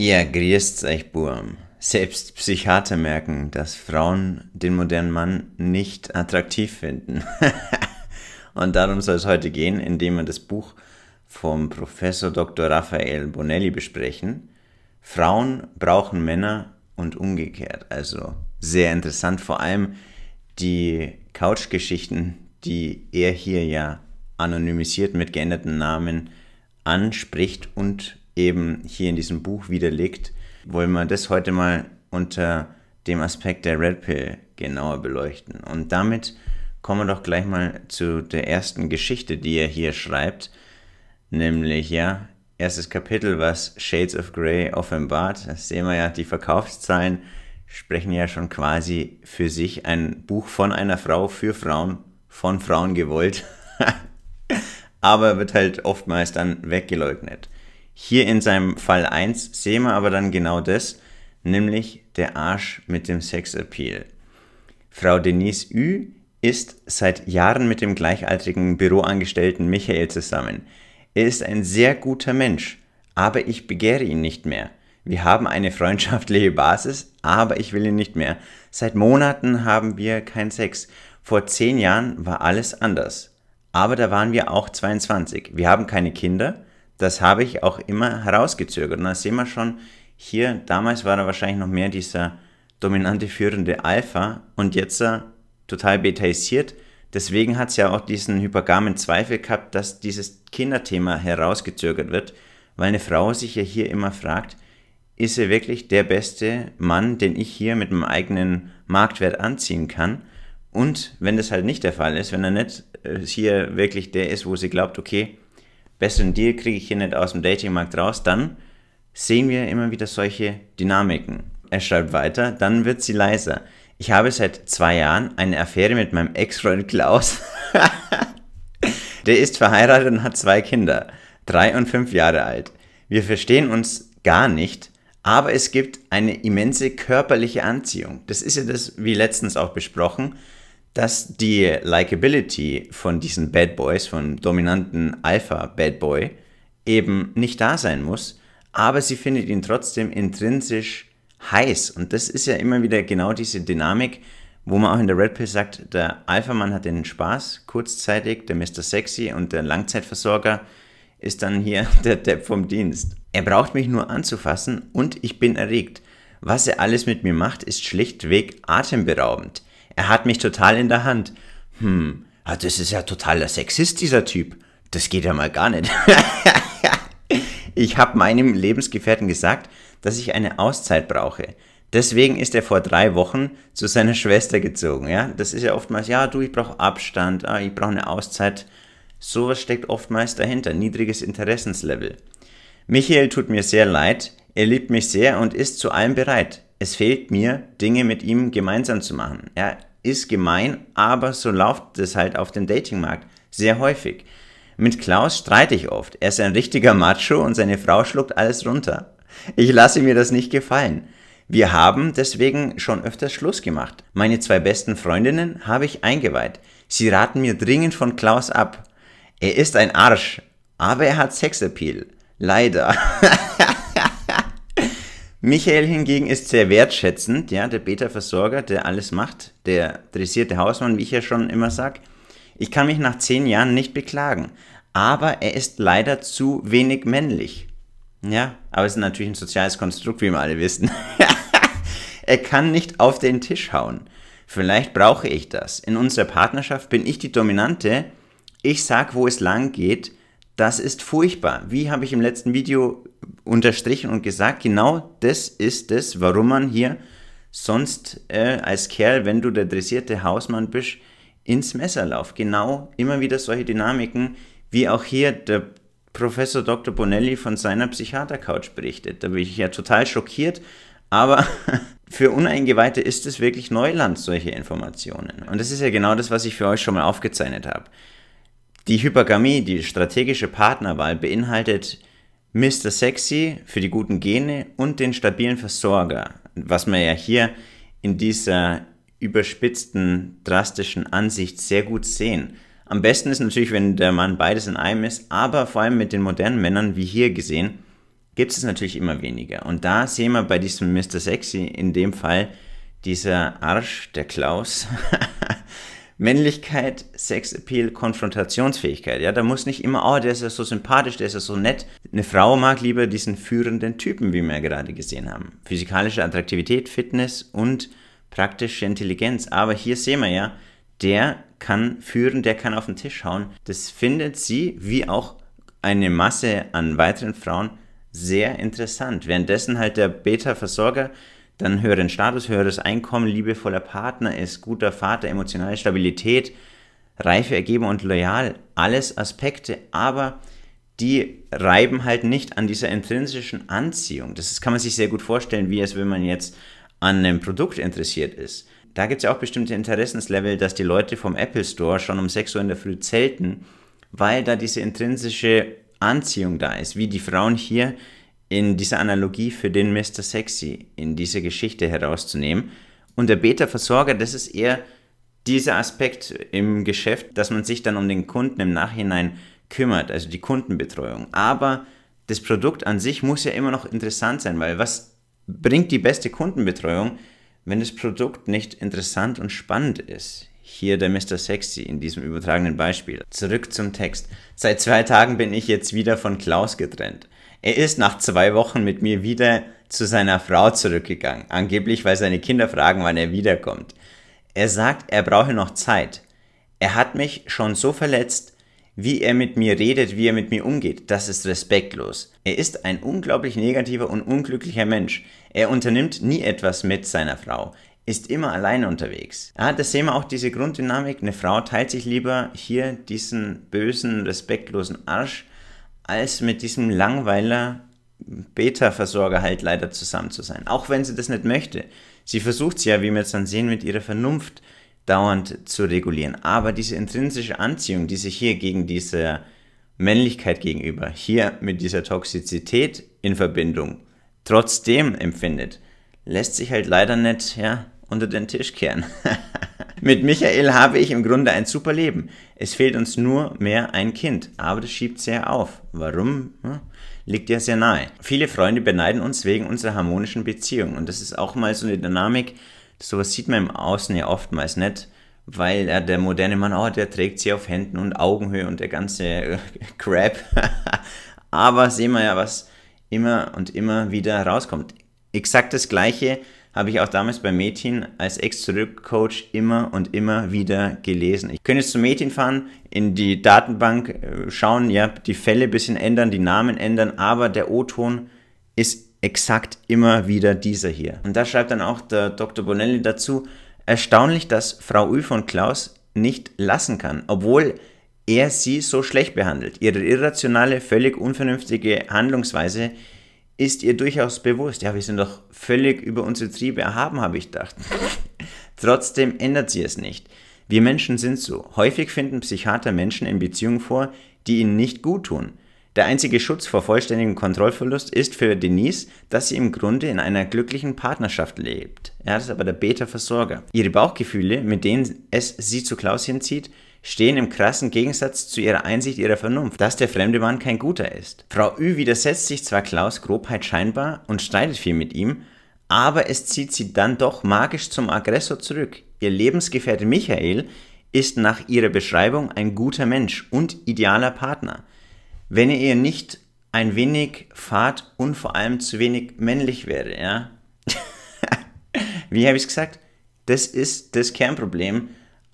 Ja, grüßt euch, Burm. Selbst Psychiater merken, dass Frauen den modernen Mann nicht attraktiv finden. Und darum soll es heute gehen, indem wir das Buch vom Professor Dr. Raphael Bonelli besprechen. Frauen brauchen Männer und umgekehrt. Also sehr interessant, vor allem die Couchgeschichten, die er hier ja anonymisiert mit geänderten Namen anspricht und eben hier in diesem Buch widerlegt, wollen wir das heute mal unter dem Aspekt der Red Pill genauer beleuchten. Und damit kommen wir doch gleich mal zu der ersten Geschichte, die er hier schreibt, nämlich ja, erstes Kapitel, was Shades of Grey offenbart. Das sehen wir ja, die Verkaufszahlen sprechen ja schon quasi für sich. Ein Buch von einer Frau für Frauen, von Frauen gewollt, aber wird halt oftmals dann weggeleugnet. Hier in seinem Fall 1 sehen wir aber dann genau das, nämlich der Arsch mit dem Sexappeal. Frau Denise Ü ist seit Jahren mit dem gleichaltrigen Büroangestellten Michael zusammen. Er ist ein sehr guter Mensch, aber ich begehre ihn nicht mehr. Wir haben eine freundschaftliche Basis, aber ich will ihn nicht mehr. Seit Monaten haben wir keinen Sex. Vor zehn Jahren war alles anders. Aber da waren wir auch 22. Wir haben keine Kinder das habe ich auch immer herausgezögert. Und da sehen wir schon, hier, damals war er wahrscheinlich noch mehr dieser dominante führende Alpha und jetzt er total betaisiert. Deswegen hat es ja auch diesen hypergamen Zweifel gehabt, dass dieses Kinderthema herausgezögert wird, weil eine Frau sich ja hier immer fragt, ist er wirklich der beste Mann, den ich hier mit meinem eigenen Marktwert anziehen kann? Und wenn das halt nicht der Fall ist, wenn er nicht äh, hier wirklich der ist, wo sie glaubt, okay, besseren Deal kriege ich hier nicht aus dem Datingmarkt raus, dann sehen wir immer wieder solche Dynamiken. Er schreibt weiter, dann wird sie leiser. Ich habe seit zwei Jahren eine Affäre mit meinem Ex-Freund Klaus. Der ist verheiratet und hat zwei Kinder, drei und fünf Jahre alt. Wir verstehen uns gar nicht, aber es gibt eine immense körperliche Anziehung. Das ist ja das, wie letztens auch besprochen, dass die Likability von diesen Bad Boys, von dominanten Alpha Bad Boy, eben nicht da sein muss, aber sie findet ihn trotzdem intrinsisch heiß. Und das ist ja immer wieder genau diese Dynamik, wo man auch in der Red Pill sagt, der Alpha-Mann hat den Spaß kurzzeitig, der Mr. Sexy und der Langzeitversorger ist dann hier der Depp vom Dienst. Er braucht mich nur anzufassen und ich bin erregt. Was er alles mit mir macht, ist schlichtweg atemberaubend. Er hat mich total in der Hand. Hm, das ist ja totaler Sexist, dieser Typ. Das geht ja mal gar nicht. ich habe meinem Lebensgefährten gesagt, dass ich eine Auszeit brauche. Deswegen ist er vor drei Wochen zu seiner Schwester gezogen. Ja, das ist ja oftmals, ja, du, ich brauche Abstand, ah, ich brauche eine Auszeit. Sowas steckt oftmals dahinter, niedriges Interessenslevel. Michael tut mir sehr leid, er liebt mich sehr und ist zu allem bereit. Es fehlt mir, Dinge mit ihm gemeinsam zu machen. Ja, ist gemein, aber so läuft es halt auf dem Datingmarkt sehr häufig. Mit Klaus streite ich oft. Er ist ein richtiger Macho und seine Frau schluckt alles runter. Ich lasse mir das nicht gefallen. Wir haben deswegen schon öfters Schluss gemacht. Meine zwei besten Freundinnen habe ich eingeweiht. Sie raten mir dringend von Klaus ab. Er ist ein Arsch, aber er hat Sexappeal. Leider. Michael hingegen ist sehr wertschätzend, ja, der Beta-Versorger, der alles macht, der dressierte Hausmann, wie ich ja schon immer sag. Ich kann mich nach zehn Jahren nicht beklagen, aber er ist leider zu wenig männlich. Ja, aber es ist natürlich ein soziales Konstrukt, wie wir alle wissen. er kann nicht auf den Tisch hauen. Vielleicht brauche ich das. In unserer Partnerschaft bin ich die Dominante. Ich sag, wo es lang geht. Das ist furchtbar. Wie habe ich im letzten Video unterstrichen und gesagt, genau das ist es, warum man hier sonst äh, als Kerl, wenn du der dressierte Hausmann bist, ins Messer lauft. Genau immer wieder solche Dynamiken, wie auch hier der Professor Dr. Bonelli von seiner Psychiater-Couch berichtet. Da bin ich ja total schockiert, aber für Uneingeweihte ist es wirklich Neuland, solche Informationen. Und das ist ja genau das, was ich für euch schon mal aufgezeichnet habe. Die Hypergamie, die strategische Partnerwahl, beinhaltet Mr. Sexy für die guten Gene und den stabilen Versorger, was man ja hier in dieser überspitzten, drastischen Ansicht sehr gut sehen. Am besten ist natürlich, wenn der Mann beides in einem ist, aber vor allem mit den modernen Männern, wie hier gesehen, gibt es natürlich immer weniger. Und da sehen wir bei diesem Mr. Sexy in dem Fall dieser Arsch, der Klaus, Männlichkeit, Sexappeal, Konfrontationsfähigkeit. Ja, da muss nicht immer, oh, der ist ja so sympathisch, der ist ja so nett. Eine Frau mag lieber diesen führenden Typen, wie wir ja gerade gesehen haben. Physikalische Attraktivität, Fitness und praktische Intelligenz. Aber hier sehen wir ja, der kann führen, der kann auf den Tisch hauen. Das findet sie, wie auch eine Masse an weiteren Frauen, sehr interessant. Währenddessen halt der Beta-Versorger dann höheren Status, höheres Einkommen, liebevoller Partner ist, guter Vater, emotionale Stabilität, reife ergeben und loyal, alles Aspekte, aber die reiben halt nicht an dieser intrinsischen Anziehung. Das kann man sich sehr gut vorstellen, wie es, wenn man jetzt an einem Produkt interessiert ist. Da gibt es ja auch bestimmte Interessenslevel, dass die Leute vom Apple Store schon um 6 Uhr in der Früh zelten, weil da diese intrinsische Anziehung da ist, wie die Frauen hier in dieser Analogie für den Mr. Sexy in diese Geschichte herauszunehmen. Und der Beta-Versorger, das ist eher dieser Aspekt im Geschäft, dass man sich dann um den Kunden im Nachhinein kümmert, also die Kundenbetreuung. Aber das Produkt an sich muss ja immer noch interessant sein, weil was bringt die beste Kundenbetreuung, wenn das Produkt nicht interessant und spannend ist? Hier der Mr. Sexy in diesem übertragenen Beispiel. Zurück zum Text. Seit zwei Tagen bin ich jetzt wieder von Klaus getrennt. Er ist nach zwei Wochen mit mir wieder zu seiner Frau zurückgegangen, angeblich weil seine Kinder fragen, wann er wiederkommt. Er sagt, er brauche noch Zeit. Er hat mich schon so verletzt, wie er mit mir redet, wie er mit mir umgeht. Das ist respektlos. Er ist ein unglaublich negativer und unglücklicher Mensch. Er unternimmt nie etwas mit seiner Frau, ist immer alleine unterwegs. Ja, das sehen wir auch diese Grunddynamik. Eine Frau teilt sich lieber hier diesen bösen, respektlosen Arsch als mit diesem Langweiler Beta-Versorger halt leider zusammen zu sein. Auch wenn sie das nicht möchte. Sie versucht es ja, wie wir jetzt dann sehen, mit ihrer Vernunft dauernd zu regulieren. Aber diese intrinsische Anziehung, die sich hier gegen diese Männlichkeit gegenüber, hier mit dieser Toxizität in Verbindung trotzdem empfindet, lässt sich halt leider nicht, ja, unter den Tisch kehren. Mit Michael habe ich im Grunde ein super Leben. Es fehlt uns nur mehr ein Kind, aber das schiebt sehr auf. Warum? Hm? Liegt ja sehr nahe. Viele Freunde beneiden uns wegen unserer harmonischen Beziehung und das ist auch mal so eine Dynamik, sowas sieht man im Außen ja oftmals nicht, weil er der moderne Mann, oh, der trägt sie auf Händen und Augenhöhe und der ganze äh, Crap. aber sehen wir ja, was immer und immer wieder rauskommt. Exakt das gleiche habe ich auch damals bei Metin als Ex-Zurück-Coach immer und immer wieder gelesen. Ich könnte jetzt zu Metin fahren, in die Datenbank äh, schauen, ja, die Fälle ein bisschen ändern, die Namen ändern, aber der O-Ton ist exakt immer wieder dieser hier. Und da schreibt dann auch der Dr. Bonelli dazu, erstaunlich, dass Frau Ü von Klaus nicht lassen kann, obwohl er sie so schlecht behandelt. Ihre irrationale, völlig unvernünftige Handlungsweise ist ihr durchaus bewusst, ja, wir sind doch völlig über unsere Triebe erhaben, habe ich gedacht. Trotzdem ändert sie es nicht. Wir Menschen sind so. Häufig finden Psychiater Menschen in Beziehungen vor, die ihnen nicht gut tun. Der einzige Schutz vor vollständigem Kontrollverlust ist für Denise, dass sie im Grunde in einer glücklichen Partnerschaft lebt. Das ist aber der Beta-Versorger. Ihre Bauchgefühle, mit denen es sie zu Klaus hinzieht, stehen im krassen Gegensatz zu ihrer Einsicht ihrer Vernunft, dass der fremde Mann kein guter ist. Frau Ü widersetzt sich zwar Klaus Grobheit scheinbar und streitet viel mit ihm, aber es zieht sie dann doch magisch zum Aggressor zurück. Ihr Lebensgefährte Michael ist nach ihrer Beschreibung ein guter Mensch und idealer Partner. Wenn er ihr nicht ein wenig fad und vor allem zu wenig männlich wäre, ja? Wie habe ich es gesagt? Das ist das Kernproblem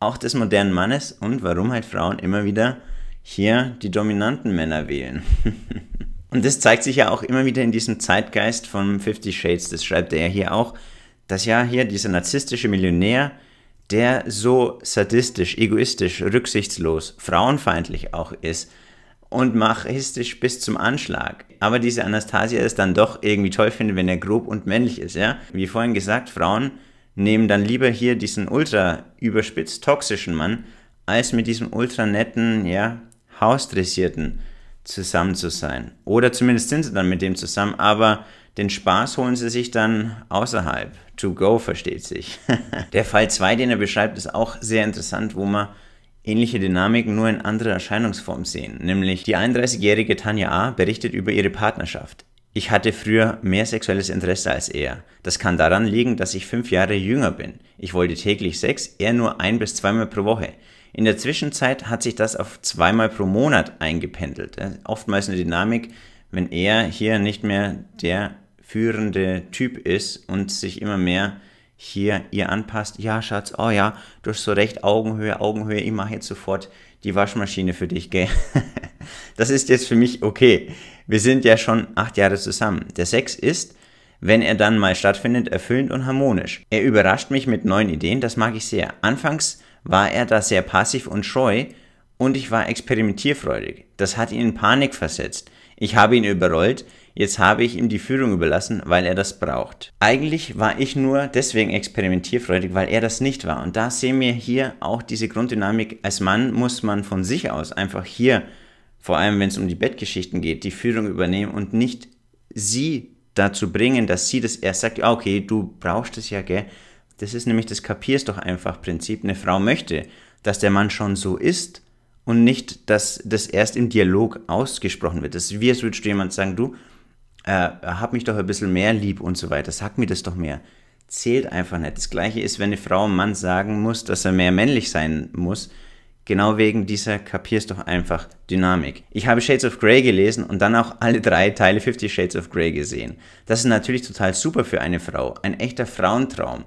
auch des modernen Mannes und warum halt Frauen immer wieder hier die dominanten Männer wählen. und das zeigt sich ja auch immer wieder in diesem Zeitgeist von Fifty Shades, das schreibt er ja hier auch, dass ja hier dieser narzisstische Millionär, der so sadistisch, egoistisch, rücksichtslos, frauenfeindlich auch ist und machistisch bis zum Anschlag. Aber diese Anastasia es dann doch irgendwie toll findet, wenn er grob und männlich ist, ja. Wie vorhin gesagt, Frauen nehmen dann lieber hier diesen ultra überspitzt toxischen Mann, als mit diesem ultra netten, ja, hausdressierten zusammen zu sein. Oder zumindest sind sie dann mit dem zusammen, aber den Spaß holen sie sich dann außerhalb. To go versteht sich. Der Fall 2, den er beschreibt, ist auch sehr interessant, wo man ähnliche Dynamiken nur in anderer Erscheinungsform sehen. Nämlich die 31-jährige Tanja A. berichtet über ihre Partnerschaft. Ich hatte früher mehr sexuelles Interesse als er. Das kann daran liegen, dass ich fünf Jahre jünger bin. Ich wollte täglich Sex, er nur ein bis zweimal pro Woche. In der Zwischenzeit hat sich das auf zweimal pro Monat eingependelt. Oftmals eine Dynamik, wenn er hier nicht mehr der führende Typ ist und sich immer mehr hier ihr anpasst. Ja, Schatz, oh ja, du hast so recht, Augenhöhe, Augenhöhe, ich mache jetzt sofort die Waschmaschine für dich, gell? das ist jetzt für mich okay. Wir sind ja schon acht Jahre zusammen. Der Sex ist, wenn er dann mal stattfindet, erfüllend und harmonisch. Er überrascht mich mit neuen Ideen, das mag ich sehr. Anfangs war er da sehr passiv und scheu und ich war experimentierfreudig. Das hat ihn in Panik versetzt. Ich habe ihn überrollt, jetzt habe ich ihm die Führung überlassen, weil er das braucht. Eigentlich war ich nur deswegen experimentierfreudig, weil er das nicht war. Und da sehen wir hier auch diese Grunddynamik. Als Mann muss man von sich aus einfach hier, vor allem wenn es um die Bettgeschichten geht, die Führung übernehmen und nicht sie dazu bringen, dass sie das erst sagt, okay, du brauchst es ja, gell, das ist nämlich das Kapier's doch einfach Prinzip. Eine Frau möchte, dass der Mann schon so ist und nicht, dass das erst im Dialog ausgesprochen wird. Das ist wie, als würdest du jemand sagen, du, äh, hab mich doch ein bisschen mehr lieb und so weiter, sag mir das doch mehr. Zählt einfach nicht. Das gleiche ist, wenn eine Frau einem Mann sagen muss, dass er mehr männlich sein muss, Genau wegen dieser kapierst doch einfach Dynamik. Ich habe Shades of Grey gelesen und dann auch alle drei Teile 50 Shades of Grey gesehen. Das ist natürlich total super für eine Frau, ein echter Frauentraum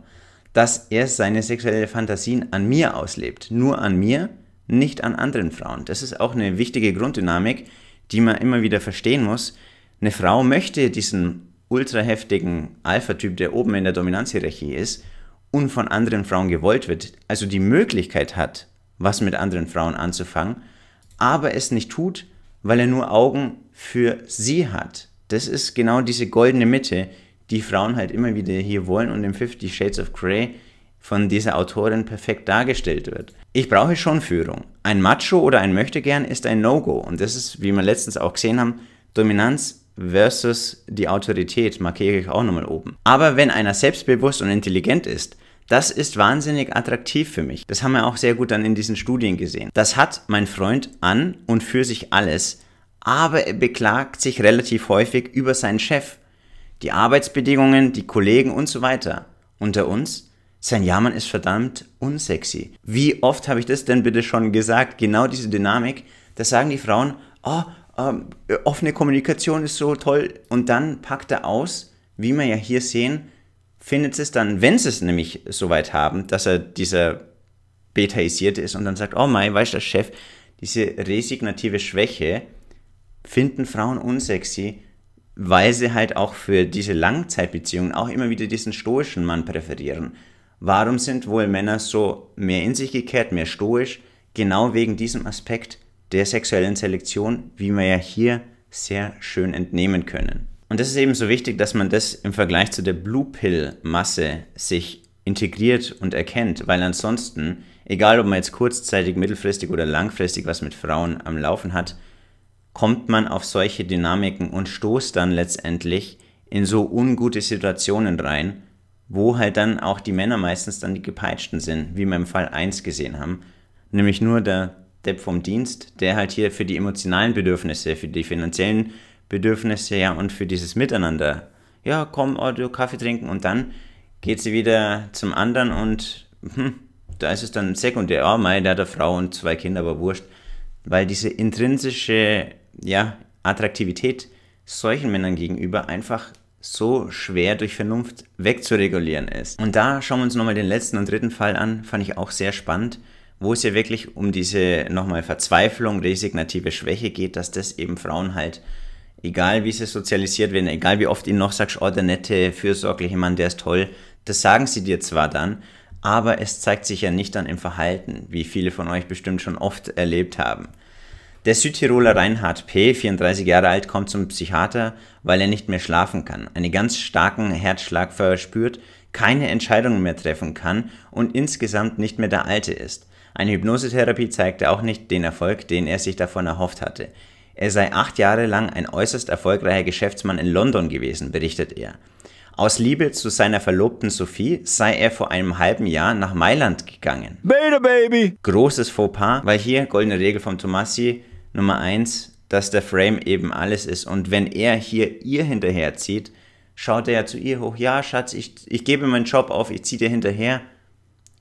dass er seine sexuelle Fantasien an mir auslebt. Nur an mir, nicht an anderen Frauen. Das ist auch eine wichtige Grunddynamik, die man immer wieder verstehen muss. Eine Frau möchte diesen ultra heftigen Alpha-Typ, der oben in der Dominanzhierarchie ist und von anderen Frauen gewollt wird, also die Möglichkeit hat, was mit anderen Frauen anzufangen, aber es nicht tut, weil er nur Augen für sie hat. Das ist genau diese goldene Mitte, die Frauen halt immer wieder hier wollen und im Fifty Shades of Grey von dieser Autorin perfekt dargestellt wird. Ich brauche schon Führung. Ein Macho oder ein Möchtegern ist ein No-Go und das ist, wie wir letztens auch gesehen haben, Dominanz versus die Autorität, markiere ich auch nochmal oben. Aber wenn einer selbstbewusst und intelligent ist, das ist wahnsinnig attraktiv für mich. Das haben wir auch sehr gut dann in diesen Studien gesehen. Das hat mein Freund an und für sich alles, aber er beklagt sich relativ häufig über seinen Chef die Arbeitsbedingungen, die Kollegen und so weiter. Unter uns, sein Jammern ist verdammt unsexy. Wie oft habe ich das denn bitte schon gesagt? Genau diese Dynamik, da sagen die Frauen, oh, ähm, offene Kommunikation ist so toll. Und dann packt er aus, wie wir ja hier sehen, findet es dann, wenn sie es nämlich soweit haben, dass er dieser betaisierte ist und dann sagt, oh mein, weißt du, Chef, diese resignative Schwäche finden Frauen unsexy weil sie halt auch für diese Langzeitbeziehungen auch immer wieder diesen stoischen Mann präferieren. Warum sind wohl Männer so mehr in sich gekehrt, mehr stoisch? Genau wegen diesem Aspekt der sexuellen Selektion, wie wir ja hier sehr schön entnehmen können. Und das ist eben so wichtig, dass man das im Vergleich zu der Blue Pill Masse sich integriert und erkennt, weil ansonsten, egal ob man jetzt kurzzeitig, mittelfristig oder langfristig was mit Frauen am Laufen hat, kommt man auf solche Dynamiken und stoßt dann letztendlich in so ungute Situationen rein, wo halt dann auch die Männer meistens dann die gepeitschten sind, wie wir im Fall 1 gesehen haben, nämlich nur der Depp vom Dienst, der halt hier für die emotionalen Bedürfnisse, für die finanziellen Bedürfnisse, ja, und für dieses Miteinander, ja, komm, du Kaffee trinken und dann geht sie wieder zum anderen und hm, da ist es dann sekundär, oh, mei, der hat eine Frau und zwei Kinder, aber wurscht, weil diese intrinsische ja, Attraktivität solchen Männern gegenüber einfach so schwer durch Vernunft wegzuregulieren ist. Und da schauen wir uns nochmal den letzten und dritten Fall an, fand ich auch sehr spannend, wo es ja wirklich um diese nochmal Verzweiflung, resignative Schwäche geht, dass das eben Frauen halt, egal wie sie sozialisiert werden, egal wie oft ihnen noch sagst, oh, der nette, fürsorgliche Mann, der ist toll, das sagen sie dir zwar dann, aber es zeigt sich ja nicht dann im Verhalten, wie viele von euch bestimmt schon oft erlebt haben. Der Südtiroler Reinhard P., 34 Jahre alt, kommt zum Psychiater, weil er nicht mehr schlafen kann, einen ganz starken Herzschlag verspürt, keine Entscheidungen mehr treffen kann und insgesamt nicht mehr der Alte ist. Eine Hypnosetherapie zeigte auch nicht den Erfolg, den er sich davon erhofft hatte. Er sei acht Jahre lang ein äußerst erfolgreicher Geschäftsmann in London gewesen, berichtet er. Aus Liebe zu seiner Verlobten Sophie sei er vor einem halben Jahr nach Mailand gegangen. Beta Baby! Großes Fauxpas, weil hier, goldene Regel vom Tomassi, Nummer 1, dass der Frame eben alles ist. Und wenn er hier ihr hinterherzieht, schaut er ja zu ihr hoch, ja, Schatz, ich, ich gebe meinen Job auf, ich ziehe dir hinterher,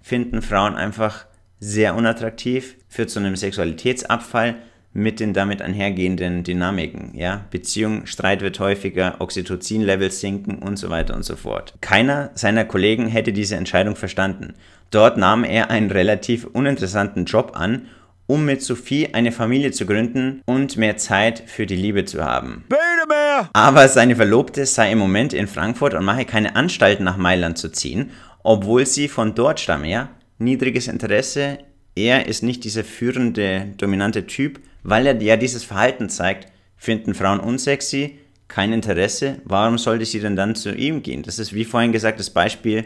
finden Frauen einfach sehr unattraktiv, führt zu einem Sexualitätsabfall mit den damit einhergehenden Dynamiken. Ja? Beziehung, Streit wird häufiger, Oxytocin-Levels sinken und so weiter und so fort. Keiner seiner Kollegen hätte diese Entscheidung verstanden. Dort nahm er einen relativ uninteressanten Job an um mit Sophie eine Familie zu gründen und mehr Zeit für die Liebe zu haben. Aber seine Verlobte sei im Moment in Frankfurt und mache keine Anstalten nach Mailand zu ziehen, obwohl sie von dort stamme, ja? Niedriges Interesse, er ist nicht dieser führende, dominante Typ, weil er ja dieses Verhalten zeigt, finden Frauen unsexy, kein Interesse, warum sollte sie denn dann zu ihm gehen? Das ist wie vorhin gesagt das Beispiel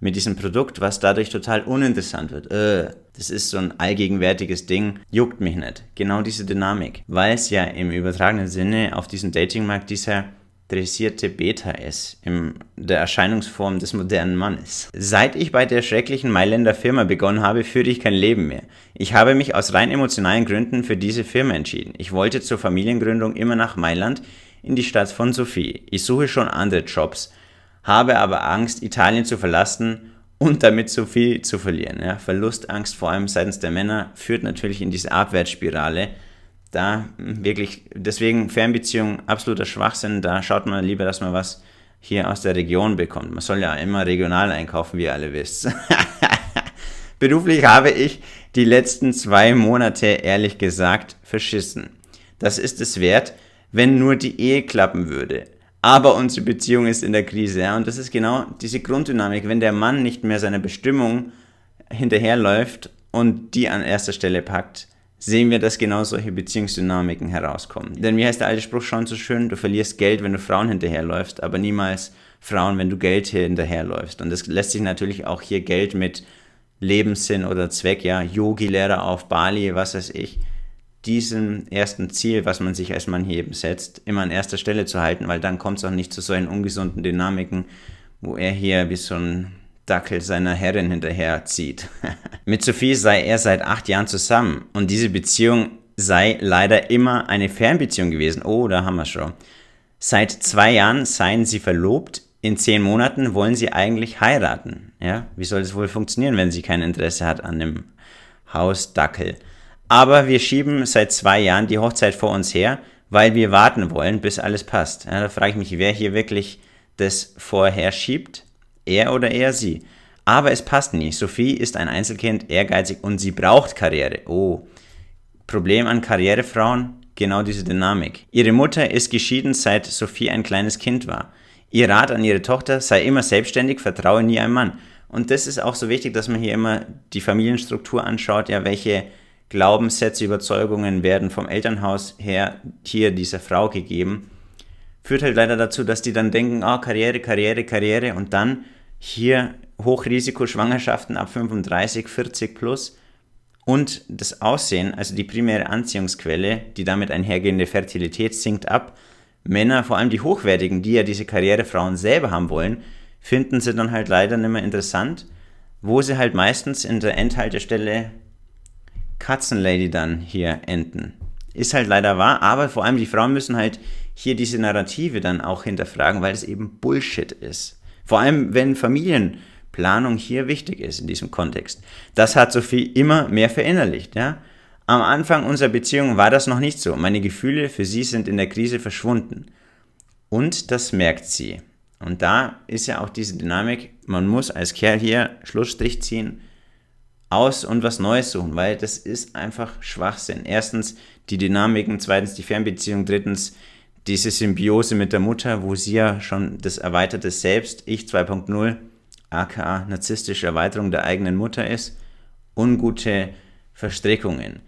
mit diesem Produkt, was dadurch total uninteressant wird. Äh, das ist so ein allgegenwärtiges Ding, juckt mich nicht. Genau diese Dynamik, weil es ja im übertragenen Sinne auf diesem Datingmarkt dieser dressierte Beta ist, in der Erscheinungsform des modernen Mannes. Seit ich bei der schrecklichen Mailänder Firma begonnen habe, führe ich kein Leben mehr. Ich habe mich aus rein emotionalen Gründen für diese Firma entschieden. Ich wollte zur Familiengründung immer nach Mailand, in die Stadt von Sophie. Ich suche schon andere Jobs, habe aber Angst, Italien zu verlassen und damit so viel zu verlieren. Ja. Verlustangst, vor allem seitens der Männer, führt natürlich in diese Abwärtsspirale. Da wirklich, deswegen Fernbeziehung absoluter Schwachsinn. Da schaut man lieber, dass man was hier aus der Region bekommt. Man soll ja immer regional einkaufen, wie ihr alle wisst. Beruflich habe ich die letzten zwei Monate ehrlich gesagt verschissen. Das ist es wert, wenn nur die Ehe klappen würde aber unsere Beziehung ist in der Krise. Ja? Und das ist genau diese Grunddynamik. Wenn der Mann nicht mehr seiner Bestimmung hinterherläuft und die an erster Stelle packt, sehen wir, dass genau solche Beziehungsdynamiken herauskommen. Denn wie heißt der alte Spruch schon so schön? Du verlierst Geld, wenn du Frauen hinterherläufst, aber niemals Frauen, wenn du Geld hinterherläufst. Und das lässt sich natürlich auch hier Geld mit Lebenssinn oder Zweck, ja, Yogi-Lehrer auf Bali, was weiß ich, diesem ersten Ziel, was man sich als Mann hier eben setzt, immer an erster Stelle zu halten, weil dann kommt es auch nicht zu solchen ungesunden Dynamiken, wo er hier wie so ein Dackel seiner Herrin hinterher zieht. Mit Sophie sei er seit acht Jahren zusammen und diese Beziehung sei leider immer eine Fernbeziehung gewesen. Oh, da haben wir schon. Seit zwei Jahren seien sie verlobt, in zehn Monaten wollen sie eigentlich heiraten. Ja, wie soll das wohl funktionieren, wenn sie kein Interesse hat an dem Hausdackel? Aber wir schieben seit zwei Jahren die Hochzeit vor uns her, weil wir warten wollen, bis alles passt. Ja, da frage ich mich, wer hier wirklich das vorher schiebt, er oder eher sie. Aber es passt nie. Sophie ist ein Einzelkind, ehrgeizig und sie braucht Karriere. Oh, Problem an Karrierefrauen? Genau diese Dynamik. Ihre Mutter ist geschieden, seit Sophie ein kleines Kind war. Ihr Rat an ihre Tochter sei immer selbstständig, vertraue nie einem Mann. Und das ist auch so wichtig, dass man hier immer die Familienstruktur anschaut, ja, welche Glaubenssätze, Überzeugungen werden vom Elternhaus her hier dieser Frau gegeben, führt halt leider dazu, dass die dann denken, ah, oh, Karriere, Karriere, Karriere und dann hier Hochrisikoschwangerschaften ab 35, 40 plus und das Aussehen, also die primäre Anziehungsquelle, die damit einhergehende Fertilität sinkt ab. Männer, vor allem die hochwertigen, die ja diese Karrierefrauen selber haben wollen, finden sie dann halt leider nicht mehr interessant, wo sie halt meistens in der Endhaltestelle Katzenlady dann hier enden. Ist halt leider wahr, aber vor allem die Frauen müssen halt hier diese Narrative dann auch hinterfragen, weil es eben Bullshit ist. Vor allem, wenn Familienplanung hier wichtig ist in diesem Kontext. Das hat Sophie immer mehr verinnerlicht, ja. Am Anfang unserer Beziehung war das noch nicht so. Meine Gefühle für sie sind in der Krise verschwunden. Und das merkt sie. Und da ist ja auch diese Dynamik, man muss als Kerl hier Schlussstrich ziehen, aus und was Neues suchen, weil das ist einfach Schwachsinn. Erstens die Dynamiken, zweitens die Fernbeziehung, drittens diese Symbiose mit der Mutter, wo sie ja schon das erweiterte Selbst, ich 2.0, aka narzisstische Erweiterung der eigenen Mutter ist, ungute Verstrickungen.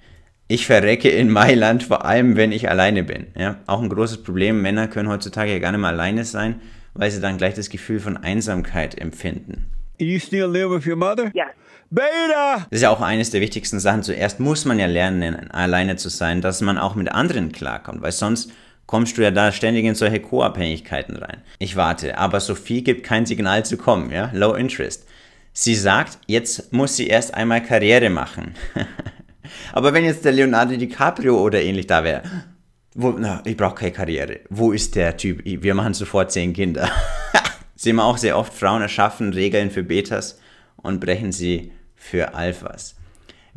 Ich verrecke in Mailand, vor allem wenn ich alleine bin. Ja, auch ein großes Problem, Männer können heutzutage ja gar nicht mehr alleine sein, weil sie dann gleich das Gefühl von Einsamkeit empfinden. You still live with your mother? Yeah. Beta! Das ist ja auch eines der wichtigsten Sachen. Zuerst muss man ja lernen, alleine zu sein, dass man auch mit anderen klarkommt, weil sonst kommst du ja da ständig in solche Co-Abhängigkeiten rein. Ich warte, aber Sophie gibt kein Signal zu kommen, ja? Low Interest. Sie sagt, jetzt muss sie erst einmal Karriere machen. aber wenn jetzt der Leonardo DiCaprio oder ähnlich da wäre, wo, na, ich brauche keine Karriere. Wo ist der Typ? Wir machen sofort zehn Kinder. Sehen wir auch sehr oft, Frauen erschaffen Regeln für Betas und brechen sie für Alphas.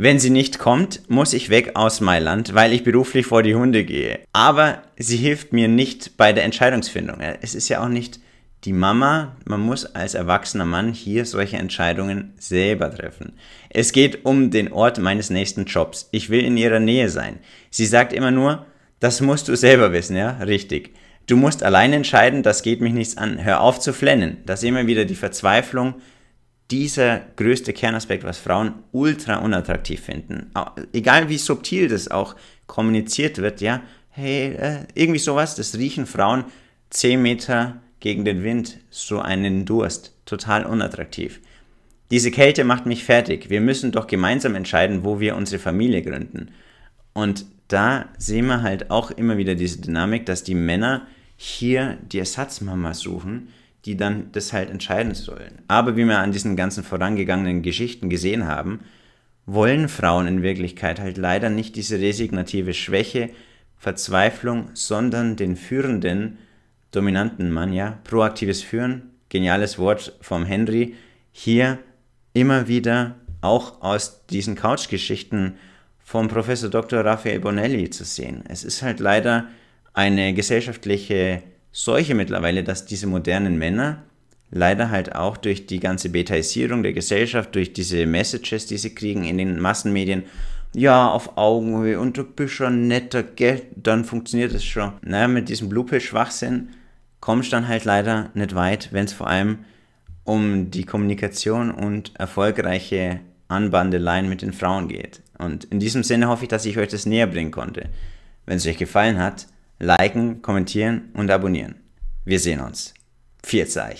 Wenn sie nicht kommt, muss ich weg aus Mailand, weil ich beruflich vor die Hunde gehe. Aber sie hilft mir nicht bei der Entscheidungsfindung. Es ist ja auch nicht die Mama, man muss als erwachsener Mann hier solche Entscheidungen selber treffen. Es geht um den Ort meines nächsten Jobs. Ich will in ihrer Nähe sein. Sie sagt immer nur, das musst du selber wissen, ja? Richtig. Du musst allein entscheiden, das geht mich nichts an. Hör auf zu flennen. Das ist immer wieder die Verzweiflung, dieser größte Kernaspekt, was Frauen ultra unattraktiv finden. Egal wie subtil das auch kommuniziert wird, ja, hey, äh, irgendwie sowas, das riechen Frauen 10 Meter gegen den Wind, so einen Durst, total unattraktiv. Diese Kälte macht mich fertig. Wir müssen doch gemeinsam entscheiden, wo wir unsere Familie gründen. Und da sehen wir halt auch immer wieder diese Dynamik, dass die Männer hier die Ersatzmama suchen, die dann das halt entscheiden sollen. Aber wie wir an diesen ganzen vorangegangenen Geschichten gesehen haben, wollen Frauen in Wirklichkeit halt leider nicht diese resignative Schwäche, Verzweiflung, sondern den führenden, dominanten Mann, ja, proaktives Führen, geniales Wort vom Henry, hier immer wieder auch aus diesen Couch-Geschichten vom Professor Dr. Raphael Bonelli zu sehen. Es ist halt leider eine gesellschaftliche Seuche mittlerweile, dass diese modernen Männer leider halt auch durch die ganze Betaisierung der Gesellschaft, durch diese Messages, die sie kriegen in den Massenmedien, ja, auf Augenhöhe und du bist schon netter, gell, dann funktioniert es schon. Naja, mit diesem Blue-Pill-Schwachsinn kommst du dann halt leider nicht weit, wenn es vor allem um die Kommunikation und erfolgreiche Anbandeleien mit den Frauen geht. Und in diesem Sinne hoffe ich, dass ich euch das näher bringen konnte. Wenn es euch gefallen hat, liken, kommentieren und abonnieren. Wir sehen uns. Vierzeig.